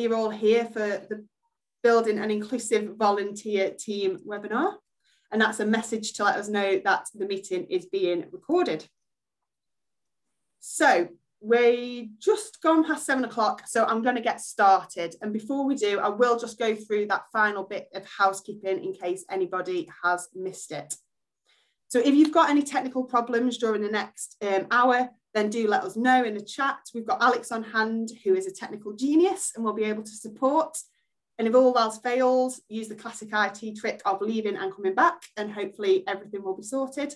you're all here for the Building an Inclusive Volunteer Team webinar. And that's a message to let us know that the meeting is being recorded. So we just gone past seven o'clock, so I'm going to get started. And before we do, I will just go through that final bit of housekeeping in case anybody has missed it. So if you've got any technical problems during the next um, hour, then do let us know in the chat. We've got Alex on hand, who is a technical genius and will be able to support. And if all else fails, use the classic IT trick of leaving and coming back, and hopefully everything will be sorted.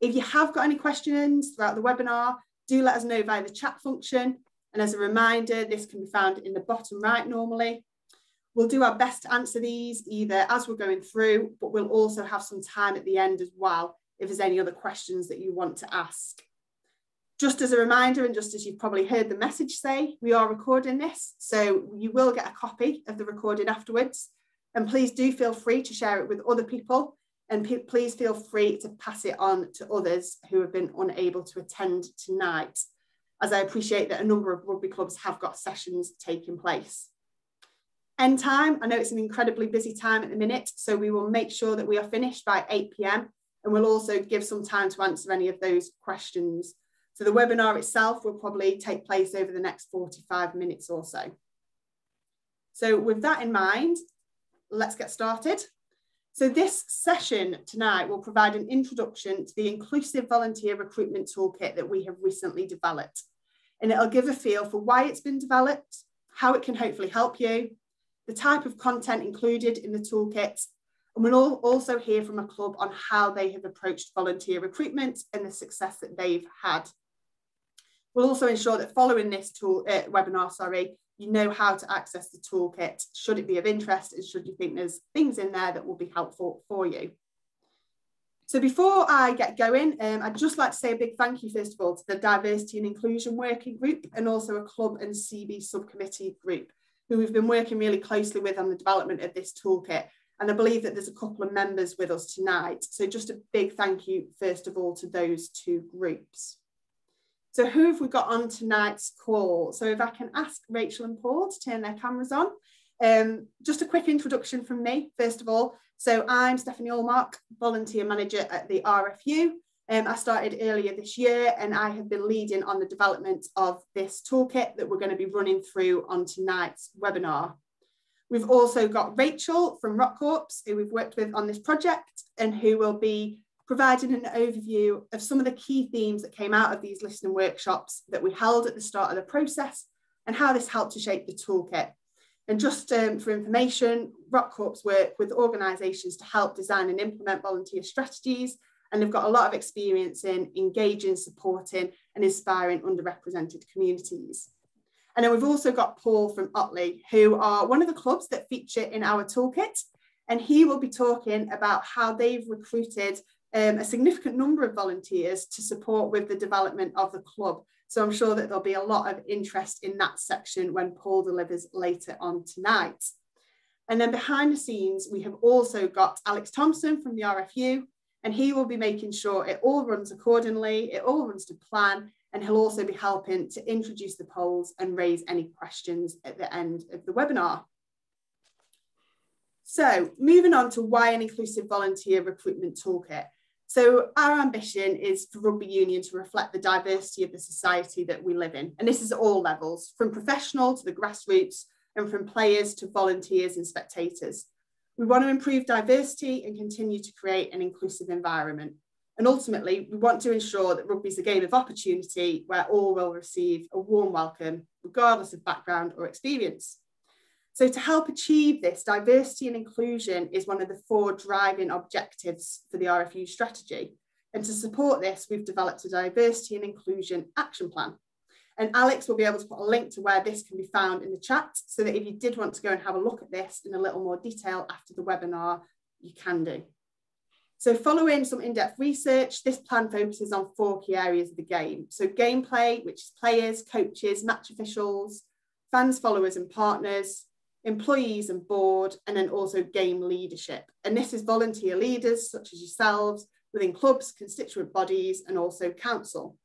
If you have got any questions throughout the webinar, do let us know via the chat function. And as a reminder, this can be found in the bottom right normally. We'll do our best to answer these either as we're going through, but we'll also have some time at the end as well if there's any other questions that you want to ask. Just as a reminder, and just as you've probably heard the message say, we are recording this, so you will get a copy of the recording afterwards. And please do feel free to share it with other people and please feel free to pass it on to others who have been unable to attend tonight, as I appreciate that a number of rugby clubs have got sessions taking place. End time, I know it's an incredibly busy time at the minute, so we will make sure that we are finished by 8 p.m. and we'll also give some time to answer any of those questions. So the webinar itself will probably take place over the next 45 minutes or so. So with that in mind, let's get started. So this session tonight will provide an introduction to the inclusive volunteer recruitment toolkit that we have recently developed. And it'll give a feel for why it's been developed, how it can hopefully help you, the type of content included in the toolkit, and we'll also hear from a club on how they have approached volunteer recruitment and the success that they've had. We'll also ensure that following this tool, uh, webinar, sorry, you know how to access the toolkit, should it be of interest and should you think there's things in there that will be helpful for you. So before I get going, um, I'd just like to say a big thank you, first of all, to the Diversity and Inclusion Working Group and also a club and CB subcommittee group who we've been working really closely with on the development of this toolkit. And I believe that there's a couple of members with us tonight. So just a big thank you, first of all, to those two groups. So who have we got on tonight's call? So if I can ask Rachel and Paul to turn their cameras on. Um, just a quick introduction from me, first of all. So I'm Stephanie Allmark, volunteer manager at the RFU. Um, I started earlier this year and I have been leading on the development of this toolkit that we're going to be running through on tonight's webinar. We've also got Rachel from Rock Corps, who we've worked with on this project and who will be providing an overview of some of the key themes that came out of these listening workshops that we held at the start of the process and how this helped to shape the toolkit. And just um, for information, Rock Corps work with organisations to help design and implement volunteer strategies, and they've got a lot of experience in engaging, supporting, and inspiring underrepresented communities. And then we've also got Paul from Otley, who are one of the clubs that feature in our toolkit. And he will be talking about how they've recruited um, a significant number of volunteers to support with the development of the club. So I'm sure that there'll be a lot of interest in that section when Paul delivers later on tonight. And then behind the scenes, we have also got Alex Thompson from the RFU, and he will be making sure it all runs accordingly, it all runs to plan, and he'll also be helping to introduce the polls and raise any questions at the end of the webinar. So moving on to why an inclusive volunteer recruitment toolkit. So our ambition is for rugby union to reflect the diversity of the society that we live in. And this is at all levels, from professional to the grassroots and from players to volunteers and spectators. We want to improve diversity and continue to create an inclusive environment. And ultimately, we want to ensure that rugby is a game of opportunity where all will receive a warm welcome, regardless of background or experience. So to help achieve this, diversity and inclusion is one of the four driving objectives for the RFU strategy. And to support this, we've developed a diversity and inclusion action plan. And Alex will be able to put a link to where this can be found in the chat so that if you did want to go and have a look at this in a little more detail after the webinar, you can do. So following some in-depth research, this plan focuses on four key areas of the game. So gameplay, which is players, coaches, match officials, fans, followers and partners, employees and board, and then also game leadership. And this is volunteer leaders such as yourselves within clubs, constituent bodies, and also council.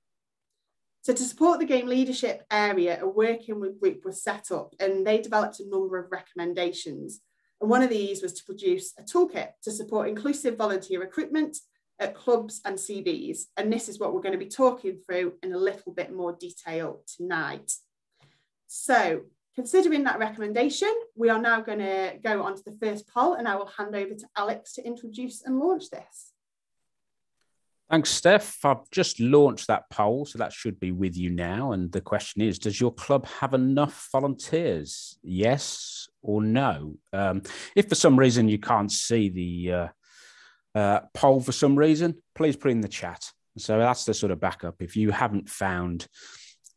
So to support the game leadership area, a working group was set up and they developed a number of recommendations. And one of these was to produce a toolkit to support inclusive volunteer recruitment at clubs and CBs. And this is what we're going to be talking through in a little bit more detail tonight. So considering that recommendation, we are now going to go on to the first poll and I will hand over to Alex to introduce and launch this. Thanks, Steph. I've just launched that poll, so that should be with you now. And the question is Does your club have enough volunteers? Yes or no? Um, if for some reason you can't see the uh, uh, poll for some reason, please put in the chat. So that's the sort of backup. If you haven't found,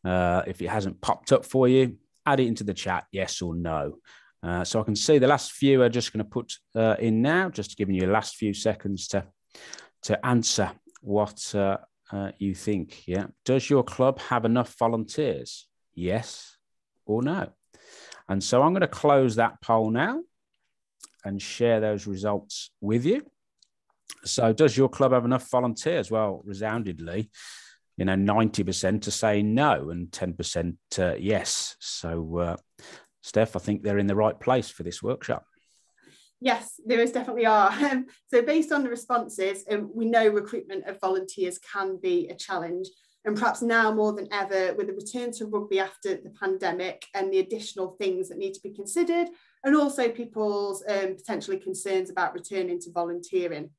uh, if it hasn't popped up for you, add it into the chat, yes or no. Uh, so I can see the last few are just going to put uh, in now, just giving you the last few seconds to to answer what uh, uh, you think. Yeah, does your club have enough volunteers? Yes or no? And so I'm going to close that poll now and share those results with you. So, does your club have enough volunteers? Well, resoundingly, you know, 90% to say no and 10% uh, yes. So, uh, Steph, I think they're in the right place for this workshop. Yes, there is definitely are. Um, so, based on the responses, um, we know recruitment of volunteers can be a challenge. And perhaps now more than ever, with the return to rugby after the pandemic and the additional things that need to be considered, and also people's um, potentially concerns about returning to volunteering.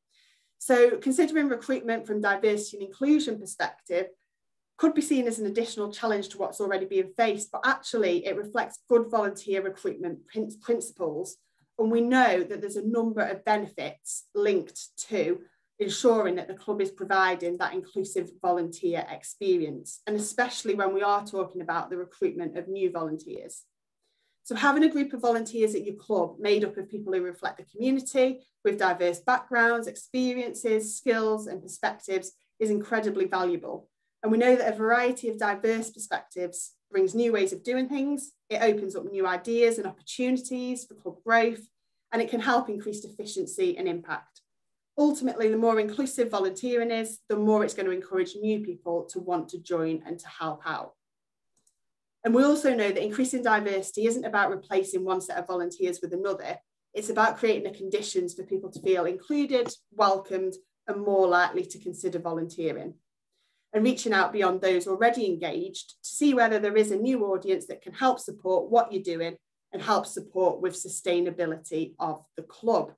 So considering recruitment from diversity and inclusion perspective could be seen as an additional challenge to what's already being faced, but actually it reflects good volunteer recruitment principles. And we know that there's a number of benefits linked to ensuring that the club is providing that inclusive volunteer experience, and especially when we are talking about the recruitment of new volunteers. So having a group of volunteers at your club made up of people who reflect the community with diverse backgrounds, experiences, skills and perspectives is incredibly valuable. And we know that a variety of diverse perspectives brings new ways of doing things. It opens up new ideas and opportunities for club growth, and it can help increase efficiency and impact. Ultimately, the more inclusive volunteering is, the more it's going to encourage new people to want to join and to help out. And we also know that increasing diversity isn't about replacing one set of volunteers with another. It's about creating the conditions for people to feel included, welcomed, and more likely to consider volunteering. And reaching out beyond those already engaged to see whether there is a new audience that can help support what you're doing and help support with sustainability of the club.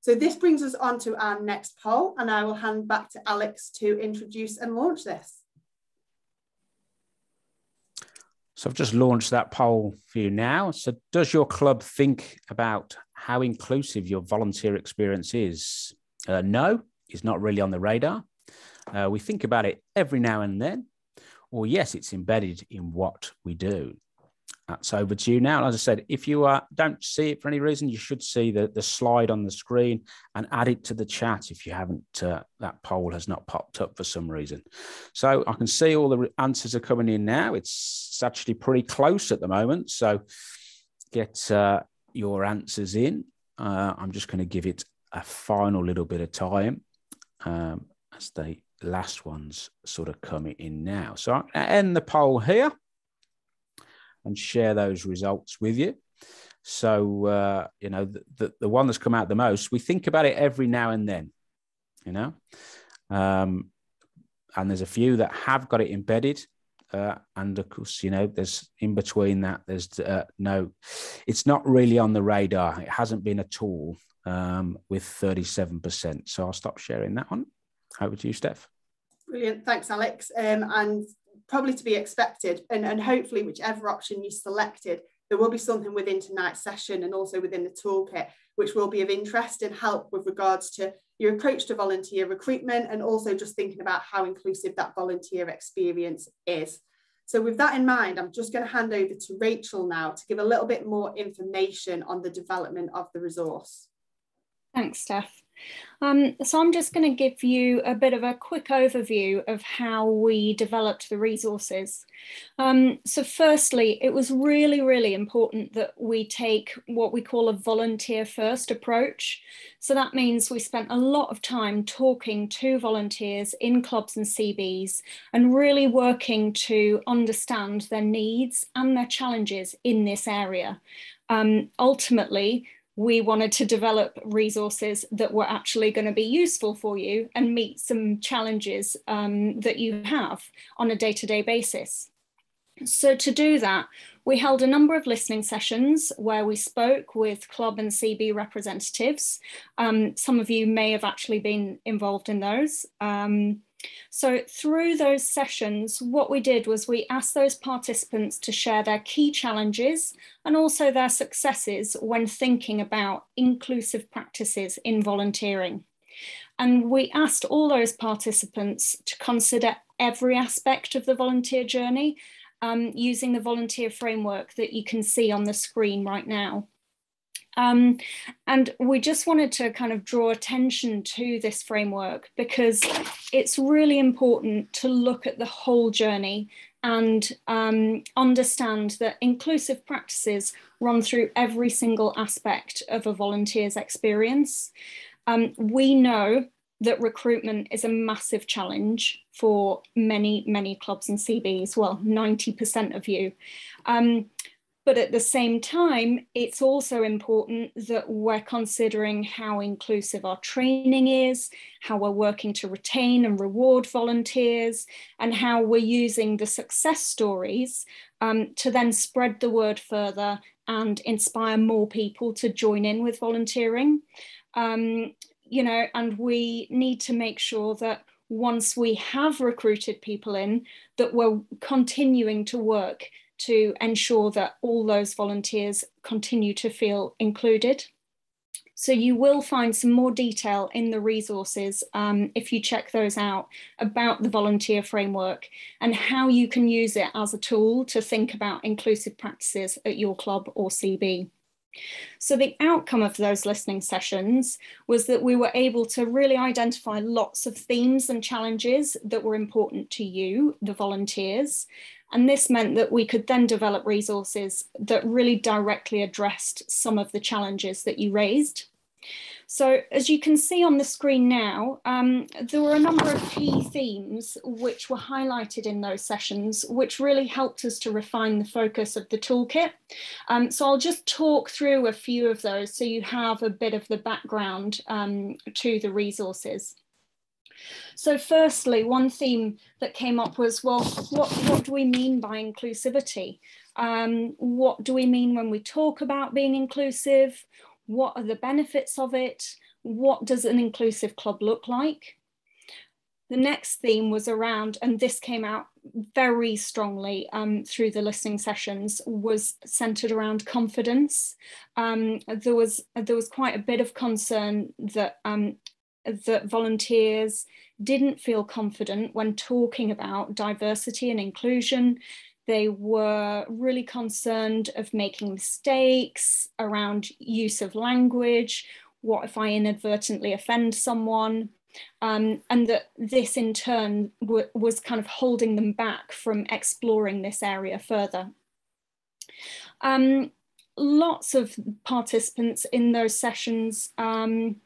So this brings us on to our next poll, and I will hand back to Alex to introduce and launch this. So I've just launched that poll for you now. So, does your club think about how inclusive your volunteer experience is? Uh, no, it's not really on the radar. Uh, we think about it every now and then, or yes, it's embedded in what we do that's over to you now. As I said, if you uh, don't see it for any reason, you should see the, the slide on the screen and add it to the chat if you haven't, uh, that poll has not popped up for some reason. So I can see all the answers are coming in now. It's, actually pretty close at the moment. So get uh, your answers in. Uh, I'm just going to give it a final little bit of time um, as the last ones sort of coming in now. So I'm going to end the poll here and share those results with you. So, uh, you know, the, the, the, one that's come out the most, we think about it every now and then, you know. Um, and there's a few that have got it embedded. Uh, and of course, you know, there's in between that, there's uh, no, it's not really on the radar. It hasn't been at all um, with 37%. So I'll stop sharing that one. Over to you, Steph. Brilliant. Thanks, Alex. Um, and probably to be expected. And, and hopefully, whichever option you selected, there will be something within tonight's session and also within the toolkit, which will be of interest and help with regards to your approach to volunteer recruitment and also just thinking about how inclusive that volunteer experience is. So with that in mind, I'm just going to hand over to Rachel now to give a little bit more information on the development of the resource. Thanks, Steph. Um, so I'm just going to give you a bit of a quick overview of how we developed the resources. Um, so firstly, it was really, really important that we take what we call a volunteer first approach. So that means we spent a lot of time talking to volunteers in clubs and CBs and really working to understand their needs and their challenges in this area. Um, ultimately, we wanted to develop resources that were actually going to be useful for you and meet some challenges um, that you have on a day-to-day basis. So to do that, we held a number of listening sessions where we spoke with club and CB representatives. Um, some of you may have actually been involved in those. Um, so through those sessions, what we did was we asked those participants to share their key challenges and also their successes when thinking about inclusive practices in volunteering. And we asked all those participants to consider every aspect of the volunteer journey um, using the volunteer framework that you can see on the screen right now. Um, and we just wanted to kind of draw attention to this framework because it's really important to look at the whole journey and um, understand that inclusive practices run through every single aspect of a volunteer's experience. Um, we know that recruitment is a massive challenge for many, many clubs and CBs, well, 90% of you. Um, but at the same time, it's also important that we're considering how inclusive our training is, how we're working to retain and reward volunteers, and how we're using the success stories um, to then spread the word further and inspire more people to join in with volunteering. Um, you know, and we need to make sure that once we have recruited people in, that we're continuing to work to ensure that all those volunteers continue to feel included. So you will find some more detail in the resources um, if you check those out about the volunteer framework and how you can use it as a tool to think about inclusive practices at your club or CB. So the outcome of those listening sessions was that we were able to really identify lots of themes and challenges that were important to you, the volunteers, and this meant that we could then develop resources that really directly addressed some of the challenges that you raised. So as you can see on the screen now, um, there were a number of key themes which were highlighted in those sessions, which really helped us to refine the focus of the toolkit. Um, so I'll just talk through a few of those so you have a bit of the background um, to the resources. So firstly, one theme that came up was, well, what, what do we mean by inclusivity? Um, what do we mean when we talk about being inclusive? What are the benefits of it? What does an inclusive club look like? The next theme was around, and this came out very strongly um, through the listening sessions, was centered around confidence. Um, there was there was quite a bit of concern that um, that volunteers didn't feel confident when talking about diversity and inclusion. They were really concerned of making mistakes around use of language. What if I inadvertently offend someone? Um, and that this in turn was kind of holding them back from exploring this area further. Um, lots of participants in those sessions um,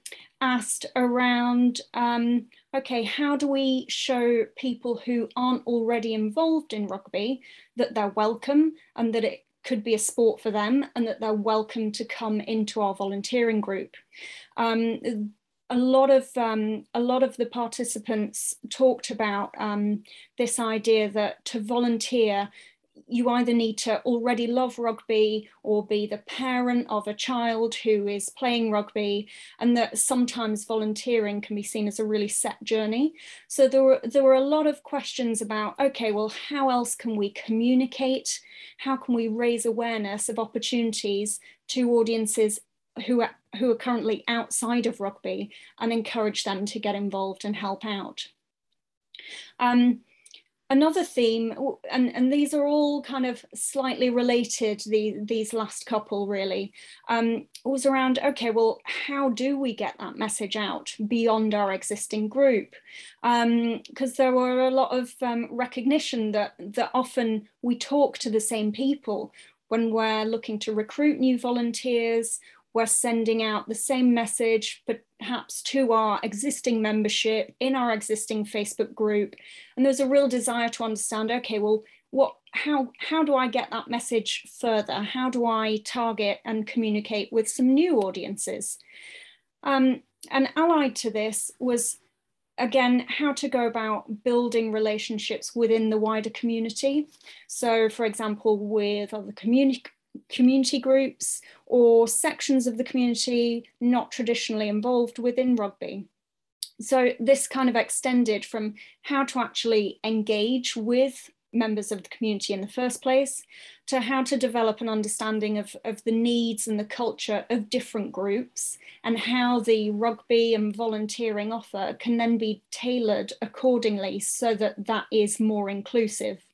asked around um, okay, how do we show people who aren't already involved in rugby that they're welcome and that it could be a sport for them and that they're welcome to come into our volunteering group. Um, a lot of um, a lot of the participants talked about um, this idea that to volunteer you either need to already love rugby or be the parent of a child who is playing rugby, and that sometimes volunteering can be seen as a really set journey. So there were there were a lot of questions about okay, well, how else can we communicate? How can we raise awareness of opportunities to audiences who are, who are currently outside of rugby and encourage them to get involved and help out? Um, another theme, and, and these are all kind of slightly related, the, these last couple really, um, was around, okay, well, how do we get that message out beyond our existing group? Because um, there were a lot of um, recognition that, that often we talk to the same people when we're looking to recruit new volunteers we're sending out the same message, perhaps to our existing membership in our existing Facebook group. And there's a real desire to understand, okay, well, what, how, how do I get that message further? How do I target and communicate with some new audiences? Um, and allied to this was again, how to go about building relationships within the wider community. So, for example, with other community community groups or sections of the community not traditionally involved within rugby. So this kind of extended from how to actually engage with members of the community in the first place to how to develop an understanding of, of the needs and the culture of different groups and how the rugby and volunteering offer can then be tailored accordingly so that that is more inclusive.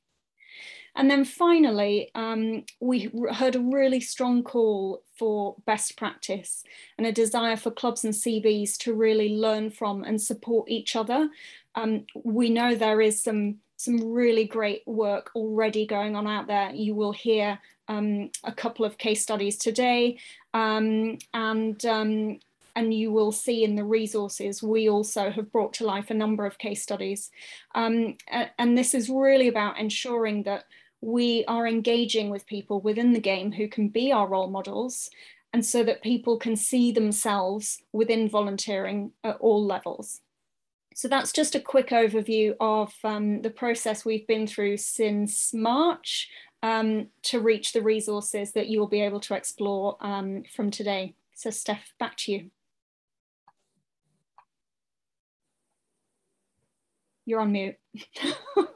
And then finally, um, we heard a really strong call for best practice and a desire for clubs and CBs to really learn from and support each other. Um, we know there is some some really great work already going on out there. You will hear um, a couple of case studies today um, and um, and you will see in the resources, we also have brought to life a number of case studies. Um, and this is really about ensuring that we are engaging with people within the game who can be our role models and so that people can see themselves within volunteering at all levels. So that's just a quick overview of um, the process we've been through since March um, to reach the resources that you will be able to explore um, from today. So Steph, back to you. You're on mute.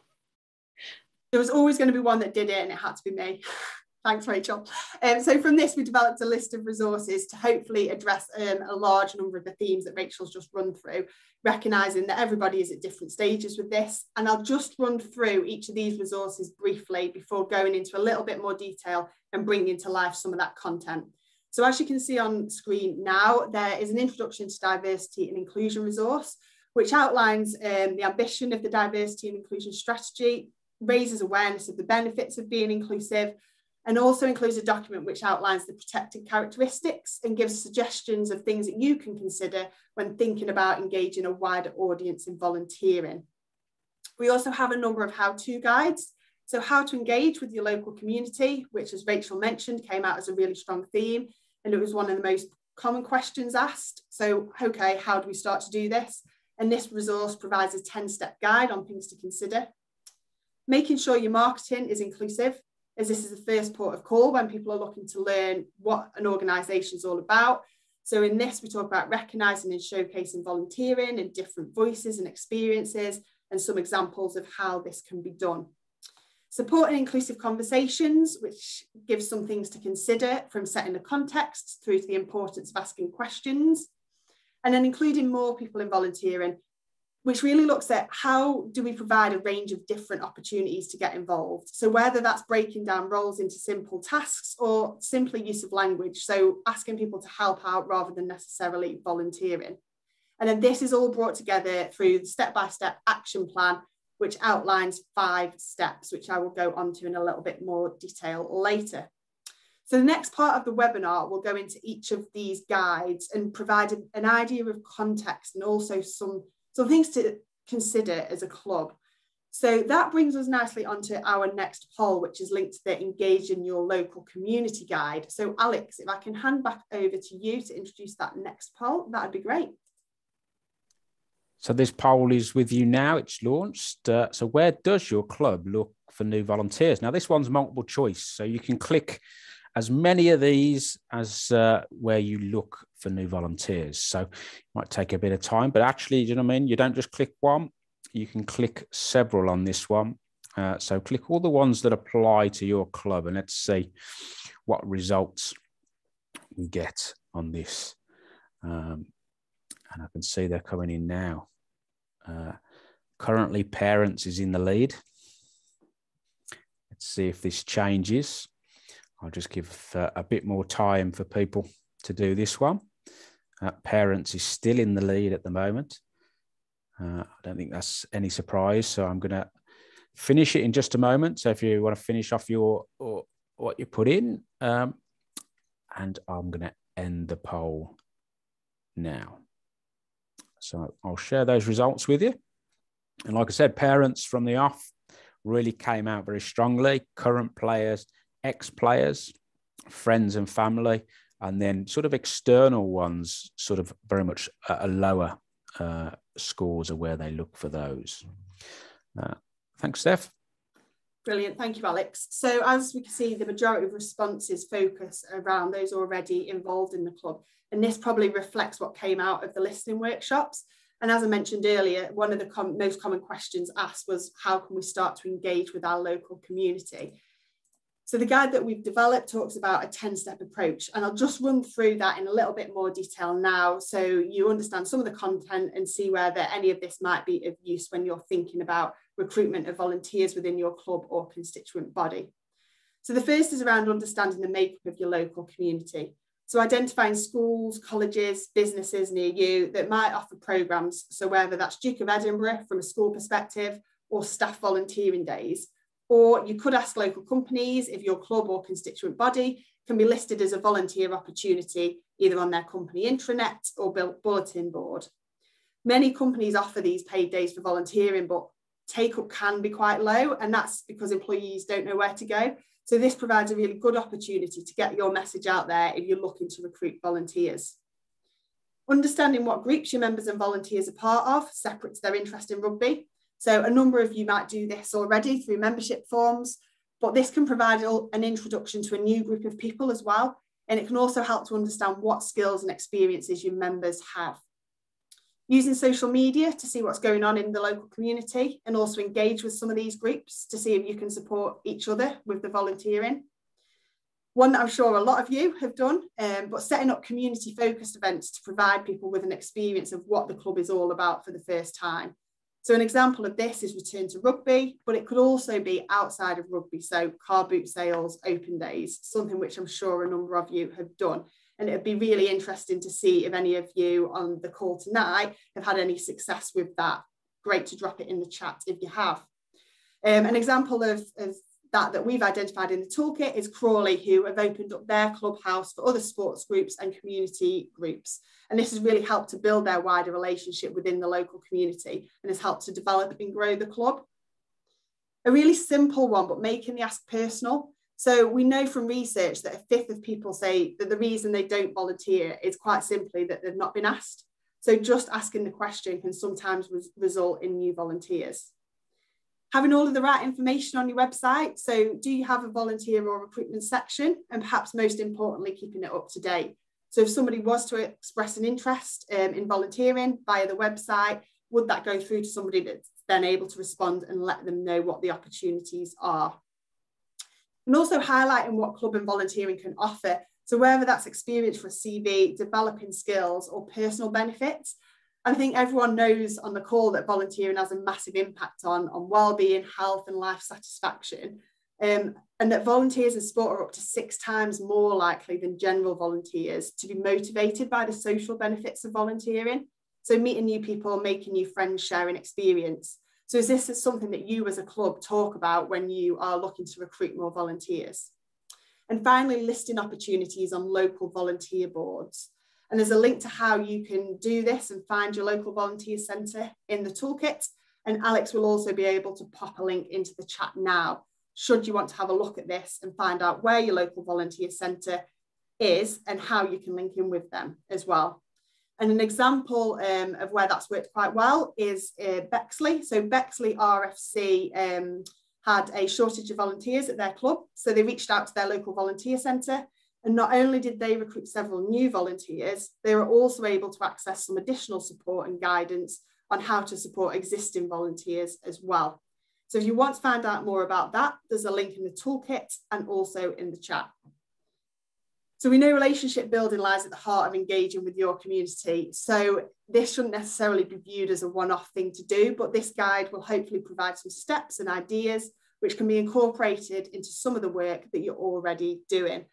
there was always going to be one that did it and it had to be me. Thanks, Rachel. Um, so from this, we developed a list of resources to hopefully address um, a large number of the themes that Rachel's just run through, recognising that everybody is at different stages with this. And I'll just run through each of these resources briefly before going into a little bit more detail and bringing to life some of that content. So as you can see on screen now, there is an introduction to diversity and inclusion resource, which outlines um, the ambition of the diversity and inclusion strategy, raises awareness of the benefits of being inclusive and also includes a document which outlines the protected characteristics and gives suggestions of things that you can consider when thinking about engaging a wider audience in volunteering. We also have a number of how-to guides. So how to engage with your local community, which as Rachel mentioned, came out as a really strong theme. And it was one of the most common questions asked. So, okay, how do we start to do this? And this resource provides a 10-step guide on things to consider making sure your marketing is inclusive, as this is the first port of call when people are looking to learn what an organisation is all about. So in this, we talk about recognising and showcasing volunteering and different voices and experiences and some examples of how this can be done. Supporting inclusive conversations, which gives some things to consider from setting the context through to the importance of asking questions. And then including more people in volunteering which really looks at how do we provide a range of different opportunities to get involved. So whether that's breaking down roles into simple tasks or simply use of language, so asking people to help out rather than necessarily volunteering. And then this is all brought together through the step-by-step action plan, which outlines five steps, which I will go on to in a little bit more detail later. So the next part of the webinar will go into each of these guides and provide an idea of context and also some so things to consider as a club. So that brings us nicely onto our next poll, which is linked to the Engage in Your Local Community Guide. So Alex, if I can hand back over to you to introduce that next poll, that'd be great. So this poll is with you now, it's launched. Uh, so where does your club look for new volunteers? Now this one's multiple choice, so you can click as many of these as uh, where you look for new volunteers. So it might take a bit of time, but actually, you know what I mean? You don't just click one, you can click several on this one. Uh, so click all the ones that apply to your club and let's see what results we get on this. Um, and I can see they're coming in now. Uh, currently, parents is in the lead. Let's see if this changes. I'll just give uh, a bit more time for people to do this one. Uh, parents is still in the lead at the moment. Uh, I don't think that's any surprise. So I'm going to finish it in just a moment. So if you want to finish off your or what you put in, um, and I'm going to end the poll now. So I'll share those results with you. And like I said, parents from the off really came out very strongly. Current players, ex players, friends and family, and then sort of external ones, sort of very much a, lower uh, scores are where they look for those. Uh, thanks, Steph. Brilliant. Thank you, Alex. So as we can see, the majority of responses focus around those already involved in the club. And this probably reflects what came out of the listening workshops. And as I mentioned earlier, one of the com most common questions asked was, how can we start to engage with our local community? So the guide that we've developed talks about a 10-step approach, and I'll just run through that in a little bit more detail now so you understand some of the content and see whether any of this might be of use when you're thinking about recruitment of volunteers within your club or constituent body. So the first is around understanding the makeup of your local community. So identifying schools, colleges, businesses near you that might offer programmes. So whether that's Duke of Edinburgh from a school perspective or staff volunteering days, or you could ask local companies if your club or constituent body can be listed as a volunteer opportunity, either on their company intranet or bulletin board. Many companies offer these paid days for volunteering, but take up can be quite low, and that's because employees don't know where to go. So this provides a really good opportunity to get your message out there if you're looking to recruit volunteers. Understanding what groups your members and volunteers are part of separates their interest in rugby so a number of you might do this already through membership forms, but this can provide an introduction to a new group of people as well. And it can also help to understand what skills and experiences your members have. Using social media to see what's going on in the local community and also engage with some of these groups to see if you can support each other with the volunteering. One that I'm sure a lot of you have done, um, but setting up community focused events to provide people with an experience of what the club is all about for the first time. So an example of this is return to rugby, but it could also be outside of rugby. So car boot sales, open days, something which I'm sure a number of you have done. And it'd be really interesting to see if any of you on the call tonight have had any success with that. Great to drop it in the chat if you have. Um, an example of, of that that we've identified in the toolkit is Crawley, who have opened up their clubhouse for other sports groups and community groups. And this has really helped to build their wider relationship within the local community and has helped to develop and grow the club. A really simple one, but making the ask personal. So we know from research that a fifth of people say that the reason they don't volunteer is quite simply that they've not been asked. So just asking the question can sometimes res result in new volunteers having all of the right information on your website. So do you have a volunteer or recruitment section? And perhaps most importantly, keeping it up to date. So if somebody was to express an interest um, in volunteering via the website, would that go through to somebody that's then able to respond and let them know what the opportunities are? And also highlighting what club and volunteering can offer. So whether that's experience for a CV, developing skills or personal benefits, I think everyone knows on the call that volunteering has a massive impact on, on well-being, health and life satisfaction. Um, and that volunteers in sport are up to six times more likely than general volunteers to be motivated by the social benefits of volunteering. So meeting new people, making new friends, sharing experience. So is this something that you as a club talk about when you are looking to recruit more volunteers? And finally, listing opportunities on local volunteer boards. And there's a link to how you can do this and find your local volunteer centre in the toolkit. And Alex will also be able to pop a link into the chat now, should you want to have a look at this and find out where your local volunteer centre is and how you can link in with them as well. And an example um, of where that's worked quite well is uh, Bexley. So Bexley RFC um, had a shortage of volunteers at their club. So they reached out to their local volunteer centre and not only did they recruit several new volunteers, they were also able to access some additional support and guidance on how to support existing volunteers as well. So if you want to find out more about that, there's a link in the toolkit and also in the chat. So we know relationship building lies at the heart of engaging with your community. So this shouldn't necessarily be viewed as a one-off thing to do, but this guide will hopefully provide some steps and ideas which can be incorporated into some of the work that you're already doing.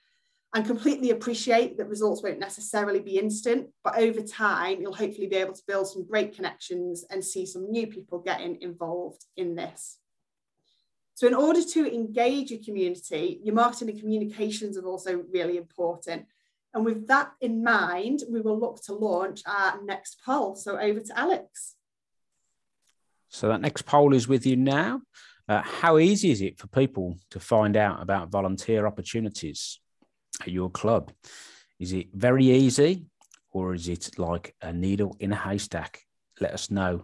And completely appreciate that results won't necessarily be instant, but over time, you'll hopefully be able to build some great connections and see some new people getting involved in this. So in order to engage your community, your marketing and communications are also really important. And with that in mind, we will look to launch our next poll. So over to Alex. So that next poll is with you now. Uh, how easy is it for people to find out about volunteer opportunities at your club? Is it very easy or is it like a needle in a haystack? Let us know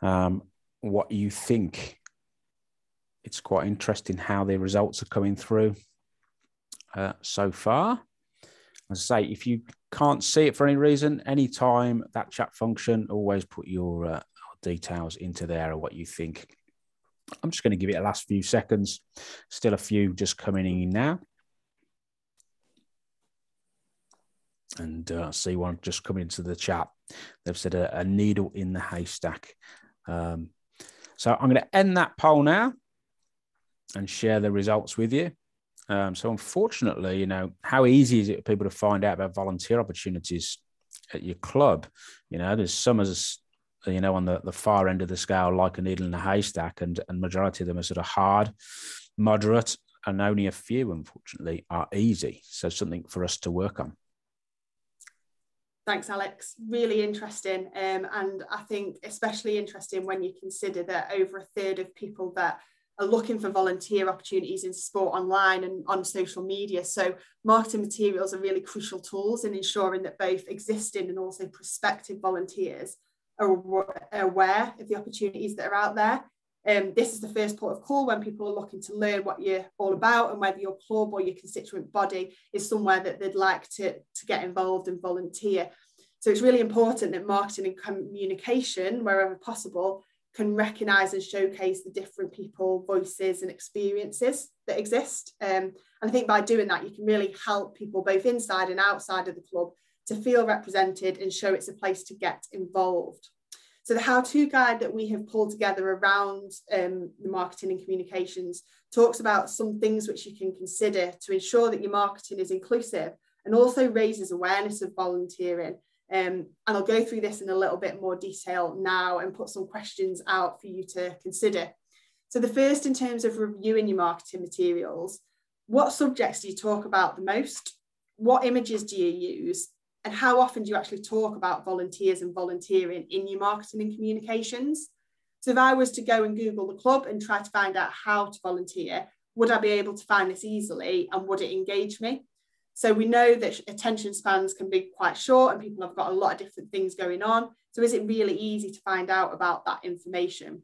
um, what you think. It's quite interesting how the results are coming through uh, so far. As I say, if you can't see it for any reason, anytime that chat function, always put your uh, details into there or what you think. I'm just going to give it a last few seconds. Still a few just coming in now. And uh, see one just coming into the chat. They've said a, a needle in the haystack. Um, so I'm going to end that poll now and share the results with you. Um, so unfortunately, you know, how easy is it for people to find out about volunteer opportunities at your club? You know, there's some as you know on the, the far end of the scale, like a needle in a haystack, and and majority of them are sort of hard, moderate, and only a few, unfortunately, are easy. So something for us to work on. Thanks, Alex. Really interesting. Um, and I think especially interesting when you consider that over a third of people that are looking for volunteer opportunities in sport online and on social media. So marketing materials are really crucial tools in ensuring that both existing and also prospective volunteers are aware of the opportunities that are out there. Um, this is the first port of call when people are looking to learn what you're all about and whether your club or your constituent body is somewhere that they'd like to, to get involved and volunteer. So it's really important that marketing and communication, wherever possible, can recognise and showcase the different people, voices, and experiences that exist. Um, and I think by doing that, you can really help people both inside and outside of the club to feel represented and show it's a place to get involved. So the how-to guide that we have pulled together around um, the marketing and communications talks about some things which you can consider to ensure that your marketing is inclusive and also raises awareness of volunteering um, and I'll go through this in a little bit more detail now and put some questions out for you to consider. So the first in terms of reviewing your marketing materials, what subjects do you talk about the most? What images do you use? And how often do you actually talk about volunteers and volunteering in your marketing and communications? So if I was to go and Google the club and try to find out how to volunteer, would I be able to find this easily and would it engage me? So we know that attention spans can be quite short and people have got a lot of different things going on. So is it really easy to find out about that information?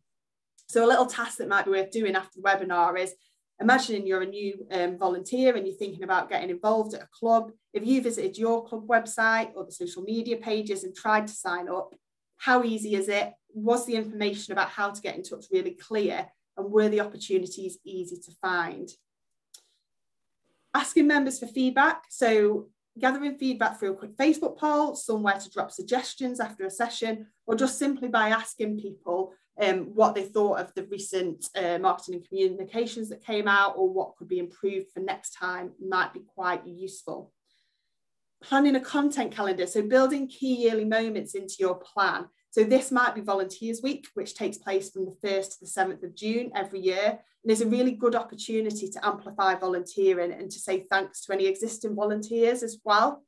So a little task that might be worth doing after the webinar is imagining you're a new um, volunteer and you're thinking about getting involved at a club. If you visited your club website or the social media pages and tried to sign up, how easy is it? Was the information about how to get in touch really clear? And were the opportunities easy to find? asking members for feedback. So gathering feedback through a quick Facebook poll, somewhere to drop suggestions after a session, or just simply by asking people um, what they thought of the recent uh, marketing and communications that came out or what could be improved for next time might be quite useful. Planning a content calendar, so building key yearly moments into your plan. So this might be Volunteers Week, which takes place from the 1st to the 7th of June every year. And is a really good opportunity to amplify volunteering and to say thanks to any existing volunteers as well.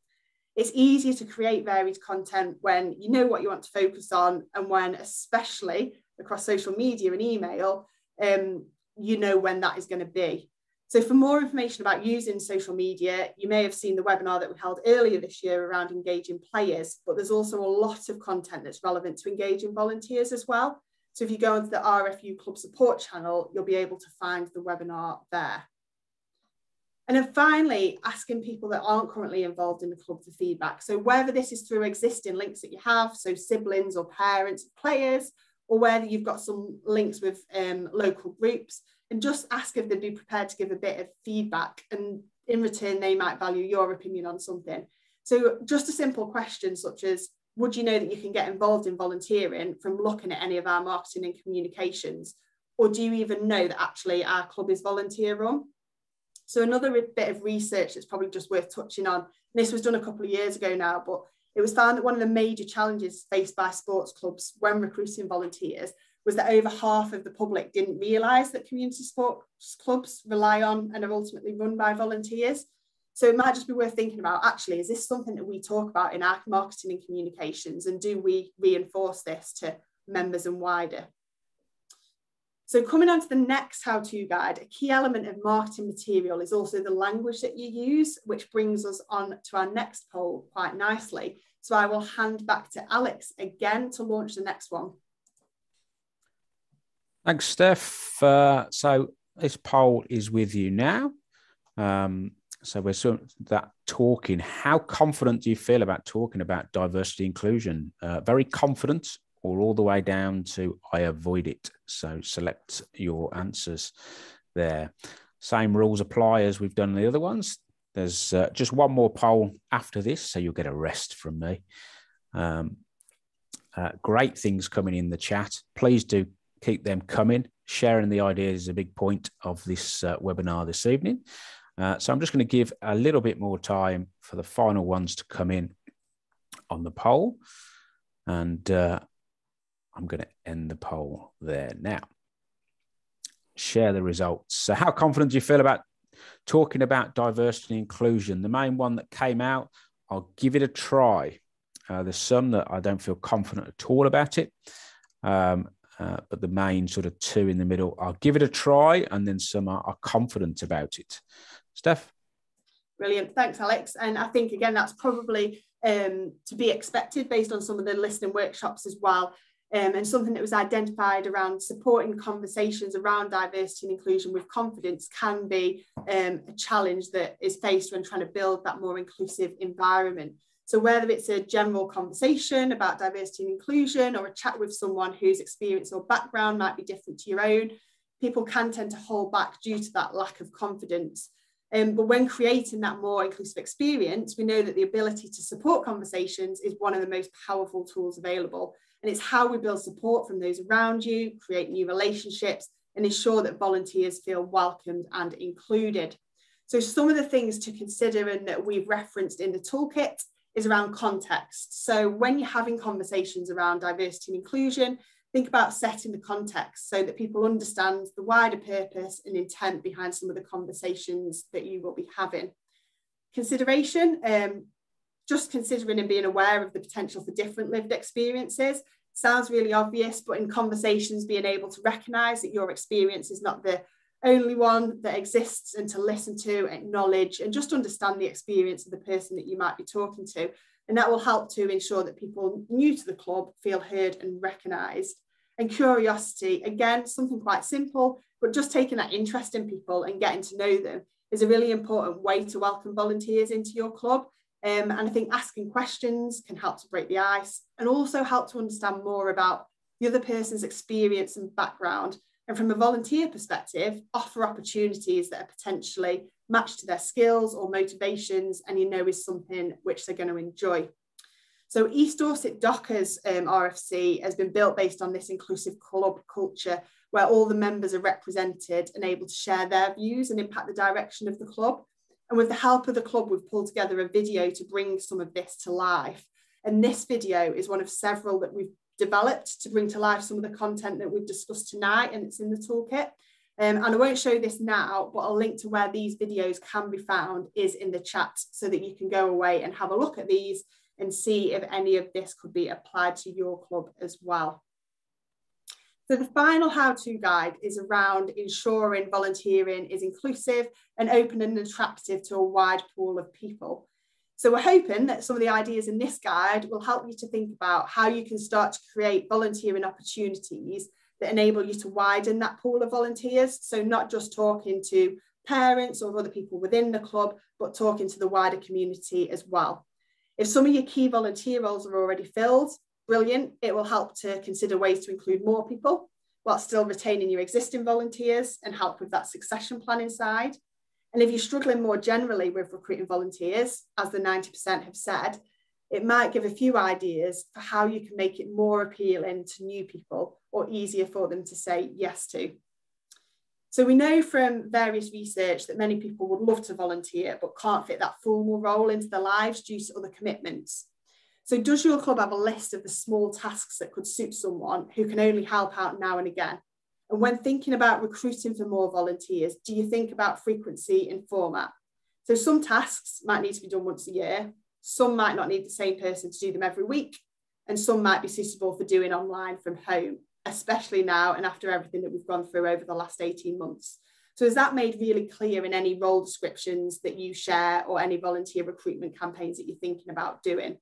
It's easier to create varied content when you know what you want to focus on and when, especially across social media and email, um, you know when that is going to be. So for more information about using social media, you may have seen the webinar that we held earlier this year around engaging players, but there's also a lot of content that's relevant to engaging volunteers as well. So if you go into the RFU Club support channel, you'll be able to find the webinar there. And then finally, asking people that aren't currently involved in the club for feedback. So whether this is through existing links that you have, so siblings or parents players, or whether you've got some links with um, local groups, and just ask if they'd be prepared to give a bit of feedback and in return they might value your opinion on something so just a simple question such as would you know that you can get involved in volunteering from looking at any of our marketing and communications or do you even know that actually our club is volunteer run? So another bit of research that's probably just worth touching on, this was done a couple of years ago now, but it was found that one of the major challenges faced by sports clubs when recruiting volunteers was that over half of the public didn't realise that community sports clubs rely on and are ultimately run by volunteers. So it might just be worth thinking about actually, is this something that we talk about in our marketing and communications? And do we reinforce this to members and wider? So coming on to the next how-to guide, a key element of marketing material is also the language that you use, which brings us on to our next poll quite nicely. So I will hand back to Alex again to launch the next one. Thanks, Steph. Uh, so this poll is with you now. Um, so we're sort of that talking. How confident do you feel about talking about diversity inclusion? Uh, very confident, or all the way down to I avoid it. So select your answers there. Same rules apply as we've done the other ones. There's uh, just one more poll after this, so you'll get a rest from me. Um, uh, great things coming in the chat. Please do keep them coming. Sharing the ideas is a big point of this uh, webinar this evening. Uh, so I'm just going to give a little bit more time for the final ones to come in on the poll. And uh, I'm going to end the poll there now. Share the results. So, how confident do you feel about talking about diversity and inclusion? The main one that came out, I'll give it a try. Uh, there's some that I don't feel confident at all about it. Um, uh, but the main sort of two in the middle, I'll give it a try, and then some are, are confident about it. Steph? Brilliant. Thanks, Alex. And I think, again, that's probably um, to be expected based on some of the listening workshops as well. Um, and something that was identified around supporting conversations around diversity and inclusion with confidence can be um, a challenge that is faced when trying to build that more inclusive environment. So whether it's a general conversation about diversity and inclusion or a chat with someone whose experience or background might be different to your own, people can tend to hold back due to that lack of confidence. Um, but when creating that more inclusive experience, we know that the ability to support conversations is one of the most powerful tools available. And it's how we build support from those around you, create new relationships, and ensure that volunteers feel welcomed and included. So, some of the things to consider and that we've referenced in the toolkit is around context. So, when you're having conversations around diversity and inclusion, think about setting the context so that people understand the wider purpose and intent behind some of the conversations that you will be having. Consideration, um, just considering and being aware of the potential for different lived experiences sounds really obvious, but in conversations, being able to recognize that your experience is not the only one that exists and to listen to, acknowledge, and just understand the experience of the person that you might be talking to. And that will help to ensure that people new to the club feel heard and recognised. And curiosity, again, something quite simple, but just taking that interest in people and getting to know them is a really important way to welcome volunteers into your club um, and I think asking questions can help to break the ice and also help to understand more about the other person's experience and background. And from a volunteer perspective, offer opportunities that are potentially matched to their skills or motivations and you know is something which they're going to enjoy. So East Dorset Dockers um, RFC has been built based on this inclusive club culture where all the members are represented and able to share their views and impact the direction of the club. And with the help of the club, we've pulled together a video to bring some of this to life. And this video is one of several that we've developed to bring to life some of the content that we've discussed tonight, and it's in the toolkit. Um, and I won't show this now, but I'll link to where these videos can be found is in the chat so that you can go away and have a look at these and see if any of this could be applied to your club as well. So the final how-to guide is around ensuring volunteering is inclusive and open and attractive to a wide pool of people. So we're hoping that some of the ideas in this guide will help you to think about how you can start to create volunteering opportunities that enable you to widen that pool of volunteers. So not just talking to parents or other people within the club, but talking to the wider community as well. If some of your key volunteer roles are already filled, brilliant. It will help to consider ways to include more people while still retaining your existing volunteers and help with that succession planning side. And if you're struggling more generally with recruiting volunteers, as the 90% have said, it might give a few ideas for how you can make it more appealing to new people or easier for them to say yes to. So we know from various research that many people would love to volunteer but can't fit that formal role into their lives due to other commitments. So does your club have a list of the small tasks that could suit someone who can only help out now and again? And when thinking about recruiting for more volunteers, do you think about frequency and format? So some tasks might need to be done once a year, some might not need the same person to do them every week, and some might be suitable for doing online from home, especially now and after everything that we've gone through over the last 18 months. So is that made really clear in any role descriptions that you share or any volunteer recruitment campaigns that you're thinking about doing?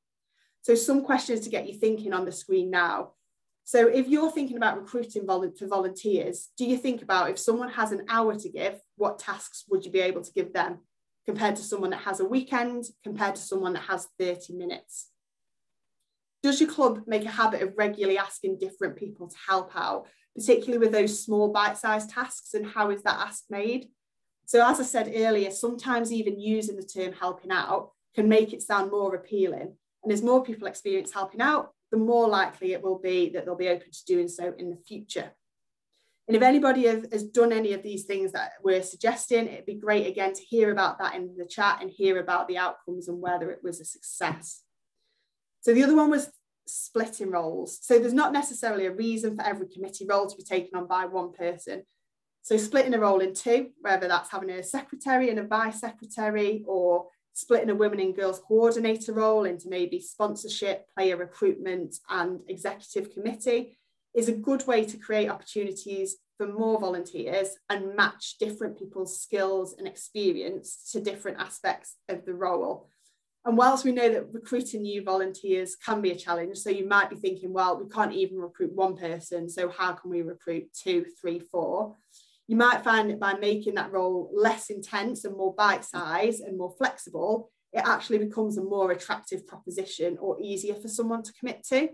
So some questions to get you thinking on the screen now. So if you're thinking about recruiting for volunteers, do you think about if someone has an hour to give, what tasks would you be able to give them compared to someone that has a weekend, compared to someone that has 30 minutes? Does your club make a habit of regularly asking different people to help out, particularly with those small bite-sized tasks and how is that ask made? So as I said earlier, sometimes even using the term helping out can make it sound more appealing. And as more people experience helping out, the more likely it will be that they'll be open to doing so in the future. And if anybody has done any of these things that we're suggesting, it'd be great again to hear about that in the chat and hear about the outcomes and whether it was a success. So the other one was splitting roles. So there's not necessarily a reason for every committee role to be taken on by one person. So splitting a role in two, whether that's having a secretary and a vice secretary or splitting a women and girls coordinator role into maybe sponsorship, player recruitment, and executive committee is a good way to create opportunities for more volunteers and match different people's skills and experience to different aspects of the role. And whilst we know that recruiting new volunteers can be a challenge, so you might be thinking, well, we can't even recruit one person, so how can we recruit two, three, four? You might find that by making that role less intense and more bite sized and more flexible, it actually becomes a more attractive proposition or easier for someone to commit to.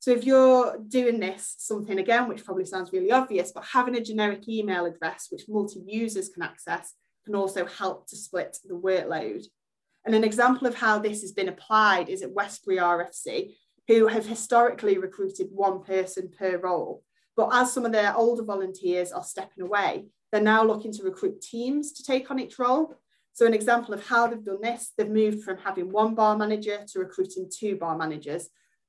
So if you're doing this, something again, which probably sounds really obvious, but having a generic email address which multi-users can access can also help to split the workload. And an example of how this has been applied is at Westbury RFC, who have historically recruited one person per role. But as some of their older volunteers are stepping away, they're now looking to recruit teams to take on each role. So an example of how they've done this, they've moved from having one bar manager to recruiting two bar managers.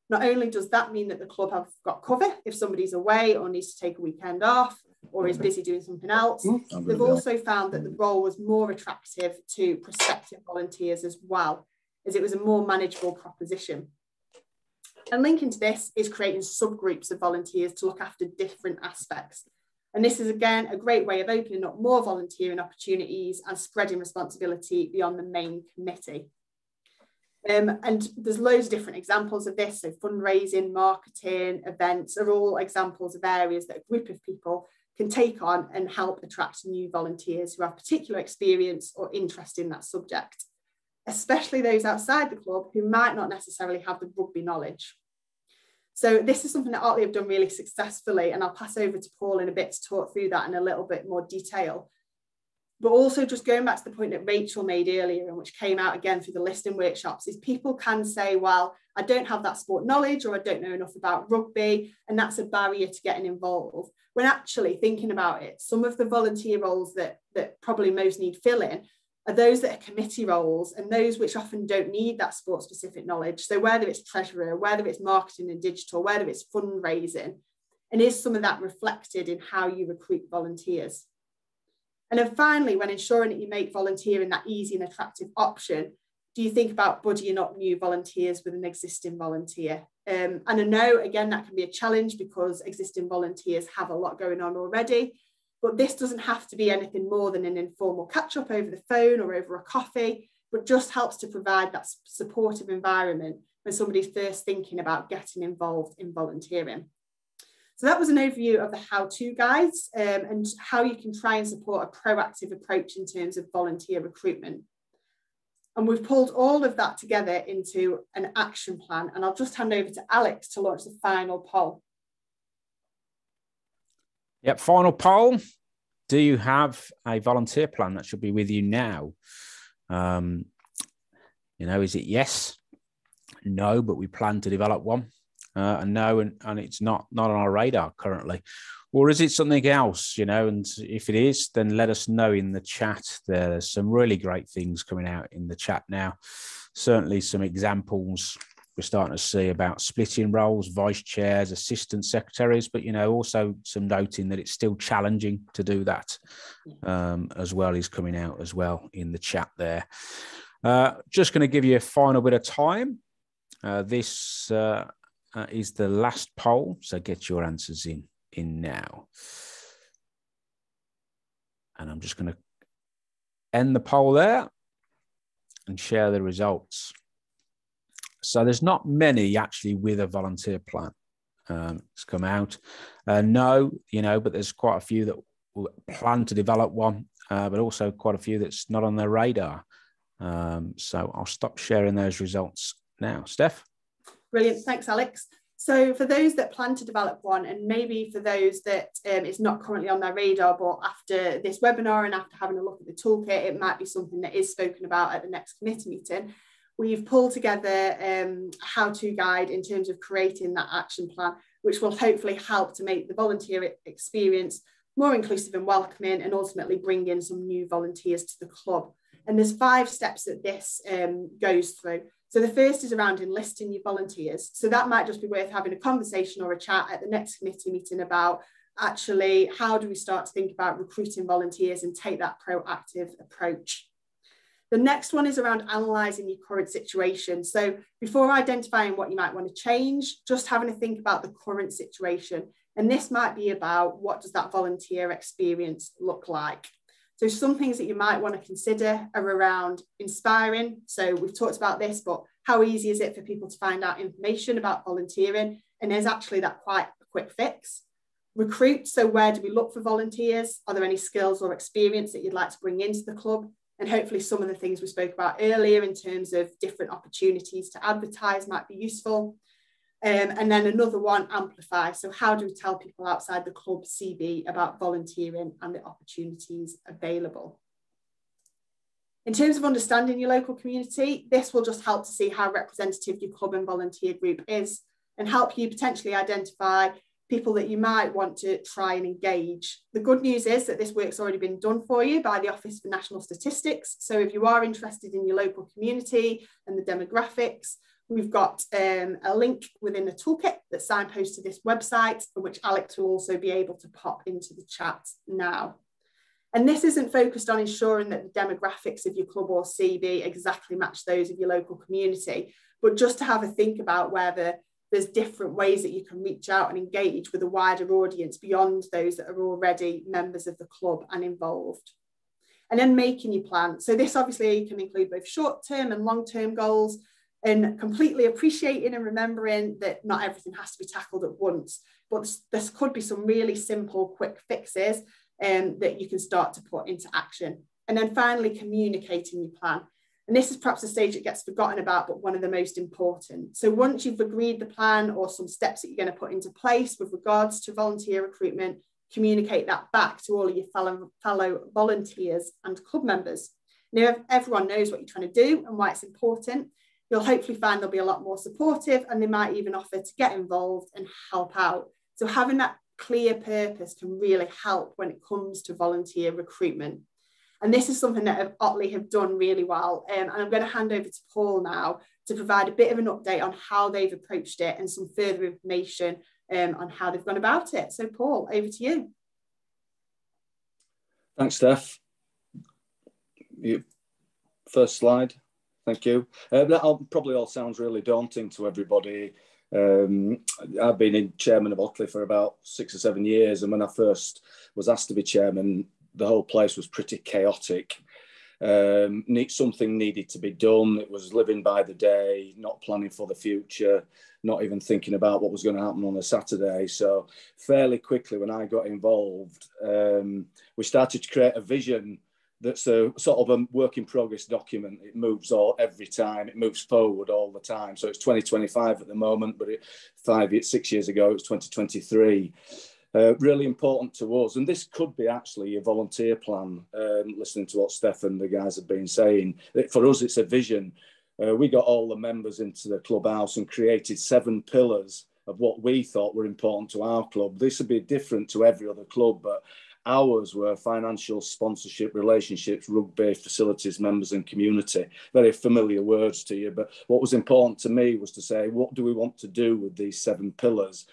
Not only does that mean that the club have got cover if somebody's away or needs to take a weekend off or is busy doing something else, they've also found that the role was more attractive to prospective volunteers as well, as it was a more manageable proposition. And linking to this is creating subgroups of volunteers to look after different aspects. And this is again a great way of opening up more volunteering opportunities and spreading responsibility beyond the main committee. Um, and there's loads of different examples of this. So fundraising, marketing, events are all examples of areas that a group of people can take on and help attract new volunteers who have particular experience or interest in that subject especially those outside the club who might not necessarily have the rugby knowledge. So this is something that Otley have done really successfully, and I'll pass over to Paul in a bit to talk through that in a little bit more detail. But also just going back to the point that Rachel made earlier and which came out again through the listening workshops is people can say, well, I don't have that sport knowledge or I don't know enough about rugby, and that's a barrier to getting involved. When actually thinking about it, some of the volunteer roles that, that probably most need filling are those that are committee roles and those which often don't need that sport specific knowledge. So whether it's treasurer, whether it's marketing and digital, whether it's fundraising, and is some of that reflected in how you recruit volunteers? And then finally, when ensuring that you make volunteering that easy and attractive option, do you think about buddying up new volunteers with an existing volunteer? Um, and I know, again, that can be a challenge because existing volunteers have a lot going on already. But this doesn't have to be anything more than an informal catch up over the phone or over a coffee, but just helps to provide that supportive environment when somebody's first thinking about getting involved in volunteering. So that was an overview of the how-to guides um, and how you can try and support a proactive approach in terms of volunteer recruitment. And we've pulled all of that together into an action plan. And I'll just hand over to Alex to launch the final poll. Yep, final poll. Do you have a volunteer plan that should be with you now? Um, you know, is it yes? No, but we plan to develop one. uh, and no, and, and it's not not on our radar currently. Or is it something else, you know? And if it is, then let us know in the chat. There's some really great things coming out in the chat now. Certainly, some examples we're starting to see about splitting roles, vice chairs, assistant secretaries, but you know, also some noting that it's still challenging to do that um, as well is coming out as well in the chat there. Uh, just going to give you a final bit of time. Uh, this uh, uh, is the last poll, so get your answers in in now. And I'm just going to end the poll there and share the results. So there's not many actually with a volunteer plan. Um, it's come out. Uh, no, you know, but there's quite a few that plan to develop one, uh, but also quite a few that's not on their radar. Um, so I'll stop sharing those results now. Steph? Brilliant. Thanks, Alex. So for those that plan to develop one, and maybe for those that um, it's not currently on their radar, but after this webinar and after having a look at the toolkit, it might be something that is spoken about at the next committee meeting we've pulled together um, a how-to guide in terms of creating that action plan, which will hopefully help to make the volunteer experience more inclusive and welcoming and ultimately bring in some new volunteers to the club. And there's five steps that this um, goes through. So the first is around enlisting your volunteers. So that might just be worth having a conversation or a chat at the next committee meeting about actually how do we start to think about recruiting volunteers and take that proactive approach. The next one is around analysing your current situation. So before identifying what you might want to change, just having to think about the current situation. And this might be about what does that volunteer experience look like? So some things that you might want to consider are around inspiring. So we've talked about this, but how easy is it for people to find out information about volunteering? And is actually that quite a quick fix? Recruit. So where do we look for volunteers? Are there any skills or experience that you'd like to bring into the club? And hopefully some of the things we spoke about earlier in terms of different opportunities to advertise might be useful. Um, and then another one, amplify. So how do we tell people outside the club CB about volunteering and the opportunities available? In terms of understanding your local community, this will just help to see how representative your club and volunteer group is and help you potentially identify people that you might want to try and engage. The good news is that this work's already been done for you by the Office for National Statistics. So if you are interested in your local community and the demographics, we've got um, a link within the toolkit that signposts to this website, which Alex will also be able to pop into the chat now. And this isn't focused on ensuring that the demographics of your club or CB exactly match those of your local community, but just to have a think about whether there's different ways that you can reach out and engage with a wider audience beyond those that are already members of the club and involved. And then making your plan. So this obviously can include both short-term and long-term goals and completely appreciating and remembering that not everything has to be tackled at once, but this could be some really simple, quick fixes um, that you can start to put into action. And then finally, communicating your plan. And this is perhaps a stage that gets forgotten about, but one of the most important. So once you've agreed the plan or some steps that you're going to put into place with regards to volunteer recruitment, communicate that back to all of your fellow, fellow volunteers and club members. Now, if everyone knows what you're trying to do and why it's important, you'll hopefully find they'll be a lot more supportive and they might even offer to get involved and help out. So having that clear purpose can really help when it comes to volunteer recruitment. And this is something that Otley have done really well. Um, and I'm going to hand over to Paul now to provide a bit of an update on how they've approached it and some further information um, on how they've gone about it. So Paul, over to you. Thanks, Steph. You, first slide. Thank you. Uh, that all, probably all sounds really daunting to everybody. Um, I've been in chairman of Otley for about six or seven years, and when I first was asked to be chairman, the whole place was pretty chaotic. Um, need, something needed to be done. It was living by the day, not planning for the future, not even thinking about what was going to happen on a Saturday. So, fairly quickly, when I got involved, um, we started to create a vision that's a sort of a work in progress document. It moves all every time. It moves forward all the time. So it's 2025 at the moment, but it, five, six years ago it was 2023 uh, really important to us. And this could be actually a volunteer plan, um, listening to what Steph and the guys have been saying. For us, it's a vision. Uh, we got all the members into the clubhouse and created seven pillars of what we thought were important to our club. This would be different to every other club, but ours were financial sponsorship relationships, rugby, facilities, members, and community. Very familiar words to you. But what was important to me was to say, what do we want to do with these seven pillars?